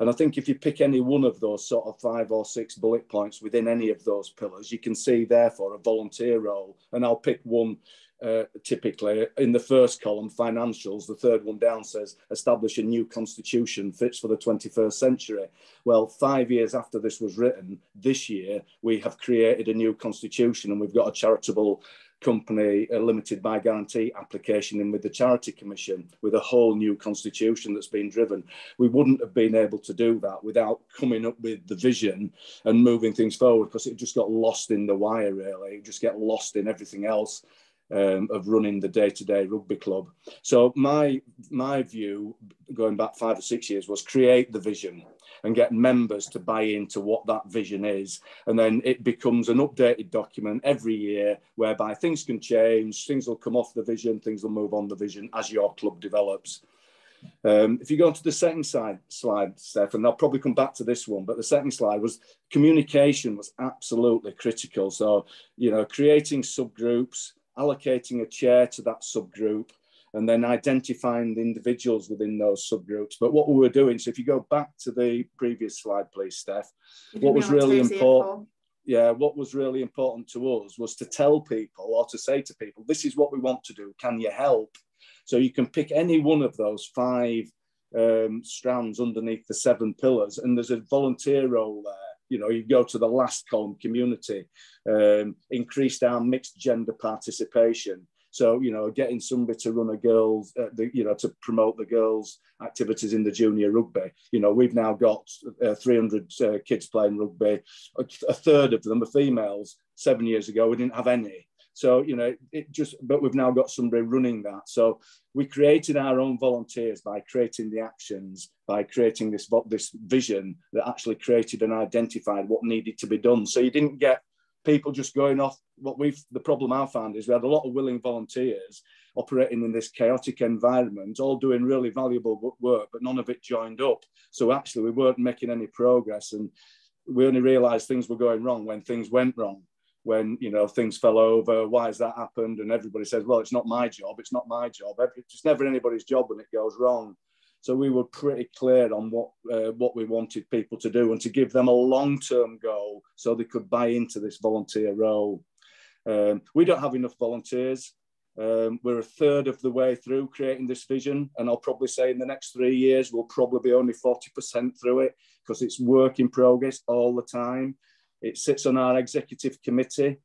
And I think if you pick any one of those sort of five or six bullet points within any of those pillars, you can see, therefore, a volunteer role. And I'll pick one uh, typically in the first column, financials, the third one down says establish a new constitution fits for the 21st century. Well, five years after this was written, this year, we have created a new constitution and we've got a charitable company a limited by guarantee application in with the charity commission with a whole new constitution that's been driven. We wouldn't have been able to do that without coming up with the vision and moving things forward because it just got lost in the wire really. It just get lost in everything else um, of running the day-to-day rugby club. So my my view, going back five or six years, was create the vision and get members to buy into what that vision is, and then it becomes an updated document every year, whereby things can change, things will come off the vision, things will move on the vision as your club develops. Um, if you go on to the second side, slide, Steph, I'll probably come back to this one, but the second slide was communication was absolutely critical. So, you know, creating subgroups, allocating a chair to that subgroup, and then identifying the individuals within those subgroups. But what we were doing, so if you go back to the previous slide, please, Steph, what was really important. Yeah, what was really important to us was to tell people or to say to people, this is what we want to do. Can you help? So you can pick any one of those five um, strands underneath the seven pillars, and there's a volunteer role there you know, you go to the last column, community, um, increased our mixed gender participation. So, you know, getting somebody to run a girls, uh, the, you know, to promote the girls' activities in the junior rugby. You know, we've now got uh, 300 uh, kids playing rugby. A, a, third of them are females. Seven years ago, we didn't have any. So, you know, it just, but we've now got somebody running that. So we created our own volunteers by creating the actions, by creating this, this vision that actually created and identified what needed to be done. So you didn't get people just going off. What we've, the problem I found is we had a lot of willing volunteers operating in this chaotic environment, all doing really valuable work, but none of it joined up. So actually, we weren't making any progress. And we only realized things were going wrong when things went wrong when you know things fell over why has that happened and everybody says well it's not my job it's not my job it's never anybody's job when it goes wrong so we were pretty clear on what uh, what we wanted people to do and to give them a long-term goal so they could buy into this volunteer role. Um, we don't have enough volunteers. Um, we're a third of the way through creating this vision, and I'll probably say in the next three years we'll probably be only 40% through it because it's work in progress all the time. It sits on our executive committee,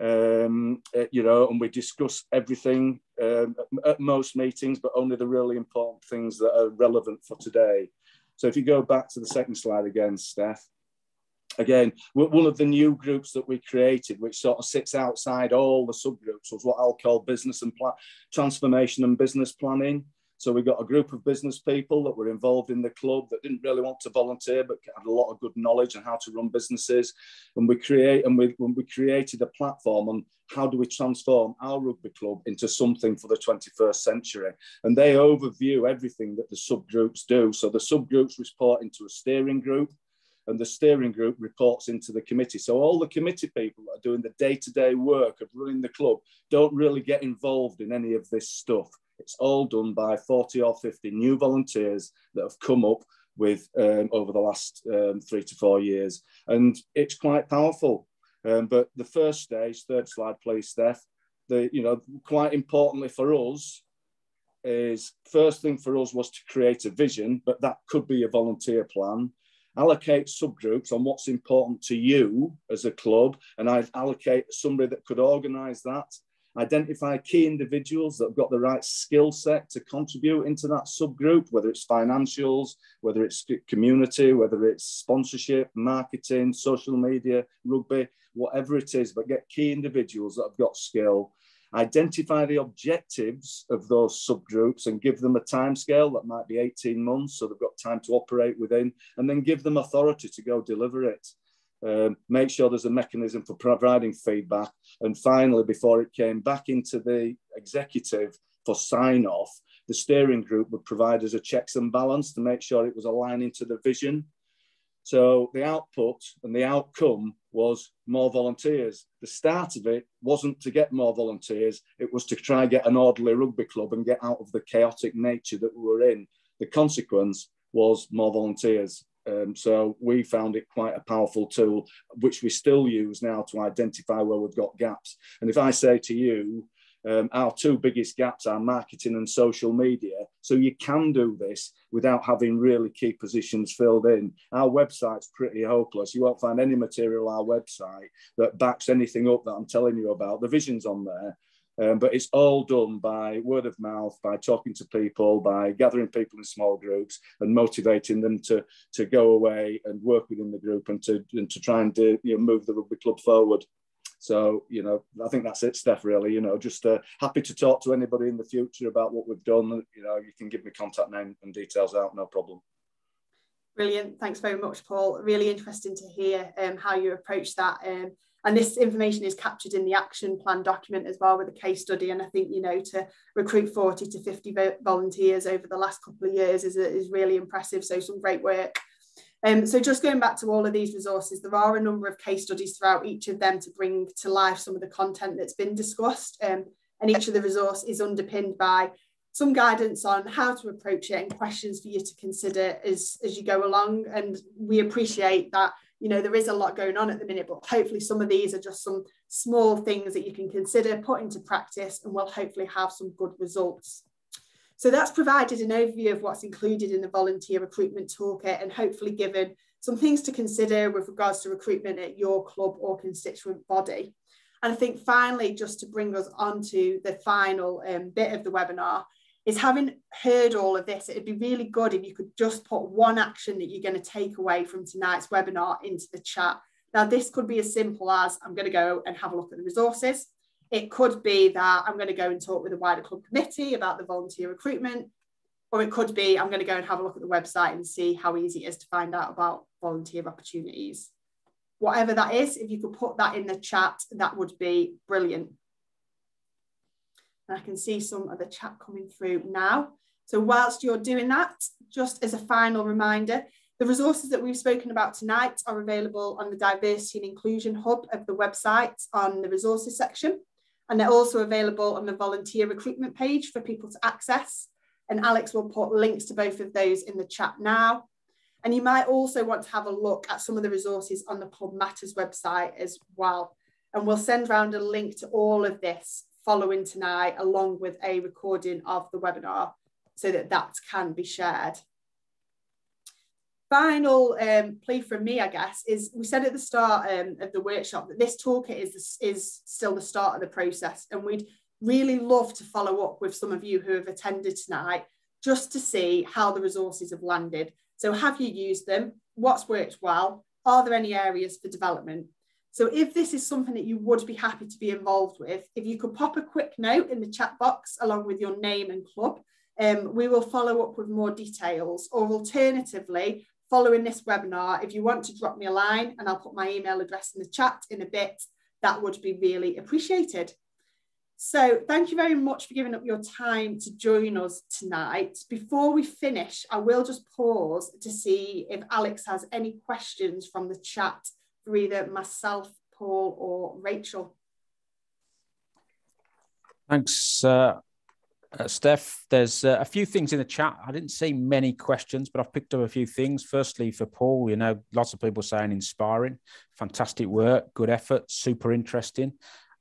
um, uh, you know, and we discuss everything um, at most meetings, but only the really important things that are relevant for today. So if you go back to the second slide again, Steph, again, one of the new groups that we created, which sort of sits outside all the subgroups, was what I'll call business and plan transformation and business planning. So we got a group of business people that were involved in the club that didn't really want to volunteer, but had a lot of good knowledge on how to run businesses. And we create and we, we created a platform on how do we transform our rugby club into something for the 21st century. And they overview everything that the subgroups do. So the subgroups report into a steering group and the steering group reports into the committee. So all the committee people that are doing the day-to-day work of running the club don't really get involved in any of this stuff. It's all done by 40 or 50 new volunteers that have come up with um, over the last um, three to four years. And it's quite powerful. Um, but the first stage, third slide, please, Steph, the, you know, quite importantly for us, is first thing for us was to create a vision, but that could be a volunteer plan. Allocate subgroups on what's important to you as a club, and I'd allocate somebody that could organise that identify key individuals that have got the right skill set to contribute into that subgroup, whether it's financials, whether it's community, whether it's sponsorship, marketing, social media, rugby, whatever it is, but get key individuals that have got skill. Identify the objectives of those subgroups and give them a time scale that might be 18 months, so they've got time to operate within, and then give them authority to go deliver it um, make sure there's a mechanism for providing feedback. And finally, before it came back into the executive for sign off, the steering group would provide us a checks and balance to make sure it was aligning to the vision. So the output and the outcome was more volunteers. The start of it wasn't to get more volunteers, it was to try and get an orderly rugby club and get out of the chaotic nature that we were in. The consequence was more volunteers. Um, so we found it quite a powerful tool, which we still use now to identify where we've got gaps. And if I say to you, um, our two biggest gaps are marketing and social media. So you can do this without having really key positions filled in. Our website's pretty hopeless. You won't find any material on our website that backs anything up that I'm telling you about. The vision's on there. Um, but it's all done by word of mouth, by talking to people, by gathering people in small groups and motivating them to, to go away and work within the group and to, and to try and do, you know, move the rugby club forward. So, you know, I think that's it, Steph, really. You know, just uh, happy to talk to anybody in the future about what we've done. You know, you can give me contact name and details out, no problem. Brilliant. Thanks very much, Paul. Really interesting to hear um, how you approach that. Um, and this information is captured in the action plan document as well with a case study. And I think, you know, to recruit 40 to 50 volunteers over the last couple of years is, is really impressive. So some great work. Um, so just going back to all of these resources, there are a number of case studies throughout each of them to bring to life some of the content that's been discussed. Um, and each of the resource is underpinned by some guidance on how to approach it and questions for you to consider as, as you go along. And we appreciate that, you know, there is a lot going on at the minute, but hopefully some of these are just some small things that you can consider, put into practice, and will hopefully have some good results. So that's provided an overview of what's included in the volunteer recruitment toolkit and hopefully given some things to consider with regards to recruitment at your club or constituent body. And I think finally, just to bring us on to the final um, bit of the webinar, is having heard all of this, it'd be really good if you could just put one action that you're going to take away from tonight's webinar into the chat. Now, this could be as simple as I'm going to go and have a look at the resources. It could be that I'm going to go and talk with the wider club committee about the volunteer recruitment, or it could be I'm going to go and have a look at the website and see how easy it is to find out about volunteer opportunities. Whatever that is, if you could put that in the chat, that would be brilliant. And I can see some of the chat coming through now. So whilst you're doing that, just as a final reminder, the resources that we've spoken about tonight are available on the Diversity and Inclusion Hub of the website on the resources section. And they're also available on the volunteer recruitment page for people to access. And Alex will put links to both of those in the chat now. And you might also want to have a look at some of the resources on the Club Matters website as well. And we'll send around a link to all of this following tonight, along with a recording of the webinar so that that can be shared final um, plea from me, I guess, is we said at the start um, of the workshop that this toolkit is, is still the start of the process. And we'd really love to follow up with some of you who have attended tonight just to see how the resources have landed. So have you used them? What's worked well? Are there any areas for development? So if this is something that you would be happy to be involved with, if you could pop a quick note in the chat box along with your name and club, um, we will follow up with more details or alternatively, following this webinar, if you want to drop me a line and I'll put my email address in the chat in a bit, that would be really appreciated. So thank you very much for giving up your time to join us tonight. Before we finish, I will just pause to see if Alex has any questions from the chat for either myself, Paul or Rachel. Thanks, uh, uh, Steph, there's uh, a few things in the chat. I didn't see many questions, but I've picked up a few things. Firstly, for Paul, you know, lots of people saying inspiring, fantastic work, good effort, super interesting.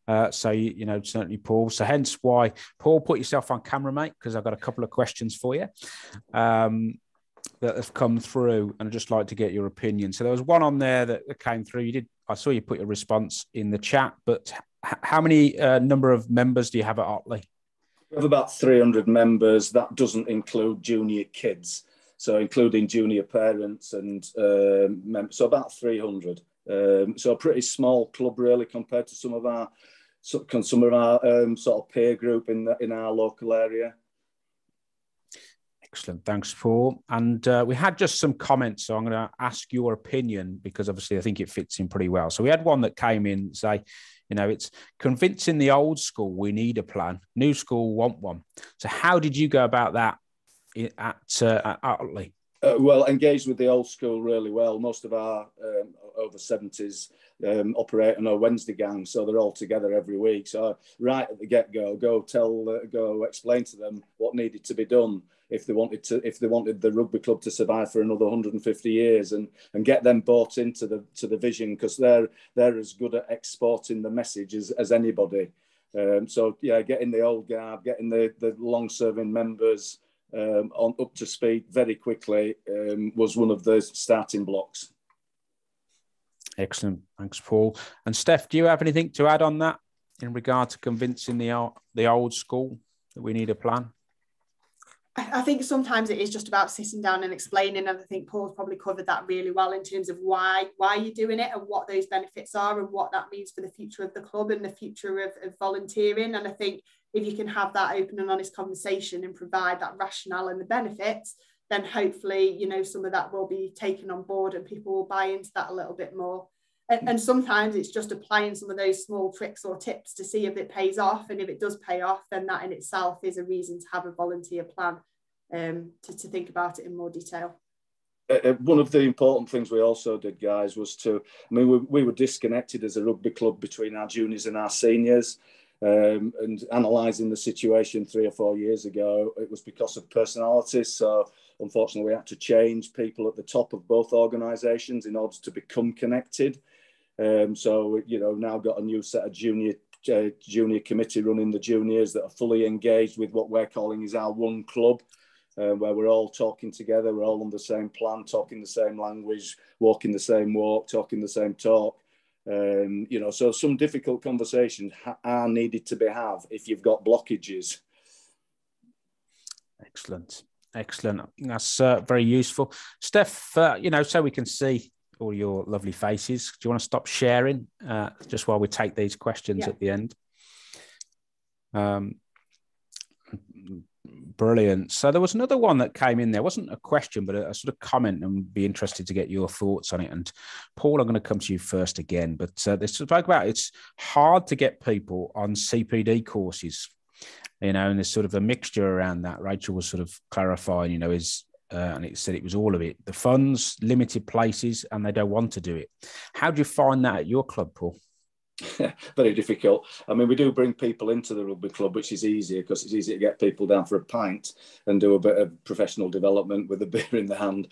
Uh, so, you, you, know, certainly Paul. So, hence why, Paul, put yourself on camera, mate, because I've got a couple of questions for you um, that have come through, and I'd just like to get your opinion. So, there was one on there that came through. You did, I saw you put your response in the chat, but how many uh, number of members do you have at Otley? We have about 300 members. That doesn't include junior kids, so including junior parents and um, members. So about 300. Um, so a pretty small club, really, compared to some of our some of our um, sort of peer group in the, in our local area. Excellent. Thanks, Paul. And uh, we had just some comments. So I'm going to ask your opinion because obviously I think it fits in pretty well. So we had one that came in say, You know, it's convincing the old school we need a plan, new school want one. So, how did you go about that at, uh, at Otley? Uh, well, engaged with the old school really well. Most of our um, over 70s um, operate on a Wednesday gang, so they're all together every week. So right at the get go, go tell, uh, go explain to them what needed to be done if they wanted to, if they wanted the rugby club to survive for another 150 years, and and get them bought into the to the vision because they're they're as good at exporting the message as, as anybody. Um, so yeah, getting the old guard, getting the the long serving members um, on up to speed very quickly um, was one of the starting blocks. Excellent, thanks, Paul. And Steph, do you have anything to add on that in regard to convincing the the old school that we need a plan? I think sometimes it is just about sitting down and explaining, and I think Paul's probably covered that really well in terms of why why you're doing it and what those benefits are and what that means for the future of the club and the future of, of volunteering. And I think if you can have that open and honest conversation and provide that rationale and the benefits, then hopefully, you know, some of that will be taken on board and people will buy into that a little bit more. And, and, sometimes it's just applying some of those small tricks or tips to see if it pays off. And if it does pay off, then that in itself is a reason to have a volunteer plan um, to, to think about it in more detail. Uh, uh one of the important things we also did, guys, was to, I mean, we, we were disconnected as a rugby club between our juniors and our seniors. Um, and analysing the situation three or four years ago, it was because of personalities. So unfortunately, we had to change people at the top of both organisations in order to become connected. Um, so you know now got a new set of junior uh, junior committee running the juniors that are fully engaged with what we're calling is our one club. Uh, where we're all talking together, we're all on the same plan, talking the same language, walking the same walk, talking the same talk. Um, you know, so some difficult conversations are needed to be have if you've got blockages. Excellent, excellent. That's uh, very useful, Steph. Uh, you know, so we can see all your lovely faces. Do you want to stop sharing uh, just while we take these questions yeah. at the end? Um, Brilliant. So there was another one that came in there. It wasn't a question, but a, a, sort of comment, and be interested to get your thoughts on it. And Paul, I'm going to come to you first again. But uh, they spoke about it's hard to get people on CPD courses, you know, and there's sort of a mixture around that. Rachel was sort of clarifying, you know, is uh, and it said it was all of it the funds, limited places, and they don't want to do it. How do you find that at your club, Paul? very difficult. I mean, we do bring people into the rugby club, which is easier because it's easy to get people down for a pint and do a bit of professional development with a beer in the hand.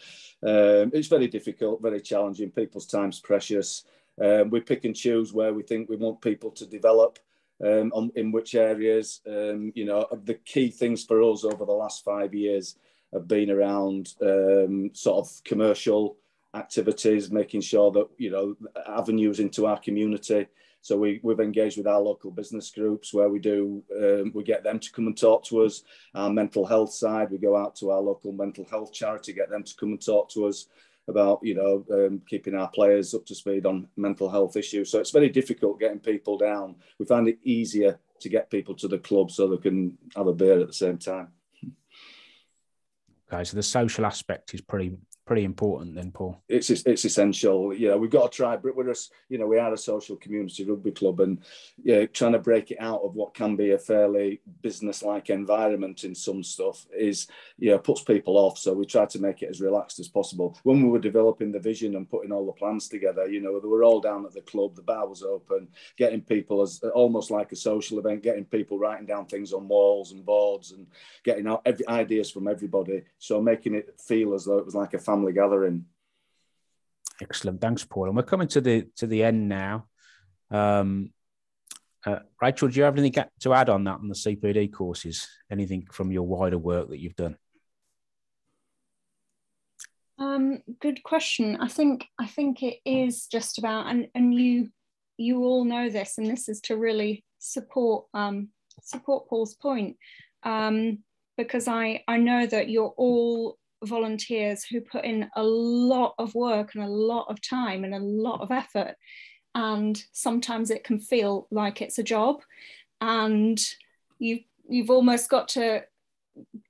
Um, it's very difficult, very challenging. People's time's precious. Um, we pick and choose where we think we want people to develop. Um, on, in which areas, um, you know, the key things for us over the last five years have been around um, sort of commercial activities, making sure that you know avenues into our community, so we, we've engaged with our local business groups where we do, um, we get them to come and talk to us. Our mental health side, we go out to our local mental health charity, get them to come and talk to us about, you know, um, keeping our players up to speed on mental health issues. So it's very difficult getting people down. We find it easier to get people to the club so they can have a beer at the same time. Okay, so the social aspect is pretty pretty important then, Paul. It's it's essential. You know, we've got to try. We're a, you know we are a social community rugby club, and yeah, trying to break it out of what can be a fairly business-like environment in some stuff is you know puts people off. So we try to make it as relaxed as possible. When we were developing the vision and putting all the plans together, you know, they were all down at the club. The bar was open, getting people as almost like a social event, getting people writing down things on walls and boards, and getting out every ideas from everybody. So making it feel as though it was like a family gathering. Excellent, thanks, Paul. And we're coming to the to the end now. Um, uh, Rachel, do you have anything to add on that on the CPD courses? Anything from your wider work that you've done? Um, good question. I think I think it is just about, and and you you all know this, and this is to really support um, support Paul's point, um, because I I know that you're all volunteers who put in a lot of work and a lot of time and a lot of effort. And sometimes it can feel like it's a job. And you you've almost got to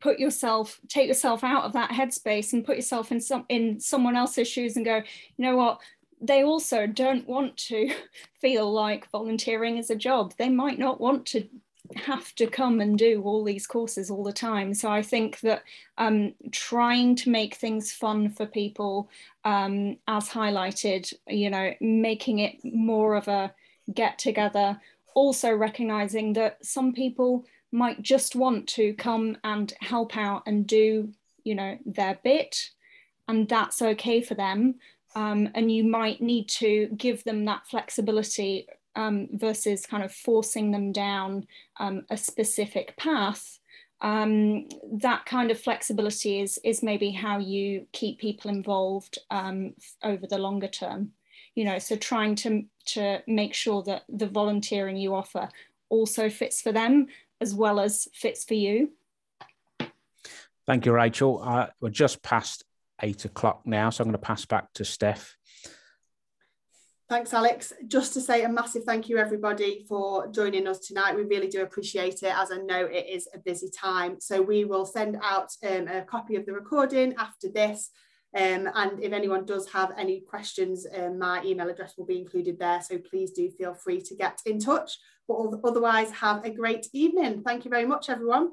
put yourself take yourself out of that headspace and put yourself in some in someone else's shoes and go you know what they also don't want to feel like volunteering is a job. They might not want to have to come and do all these courses all the time. So I think that um, trying to make things fun for people, um, as highlighted, you know, making it more of a get together, also recognizing that some people might just want to come and help out and do, you know, their bit, and that's okay for them. Um, and you might need to give them that flexibility um, versus kind of forcing them down um, a specific path. Um, that kind of flexibility is, is maybe how you keep people involved um, over the longer term. You know, so trying to, to make sure that the volunteering you offer also fits for them as well as fits for you. Thank you, Rachel. Uh, we're just past eight o'clock now, so I'm going to pass back to Steph. Thanks, Alex. Just to say a massive thank you, everybody, for joining us tonight. We really do appreciate it, as I know it is a busy time. So we will send out um, a copy of the recording after this. Um, and if anyone does have any questions, um, my email address will be included there. So please do feel free to get in touch. But otherwise, have a great evening. Thank you very much, everyone.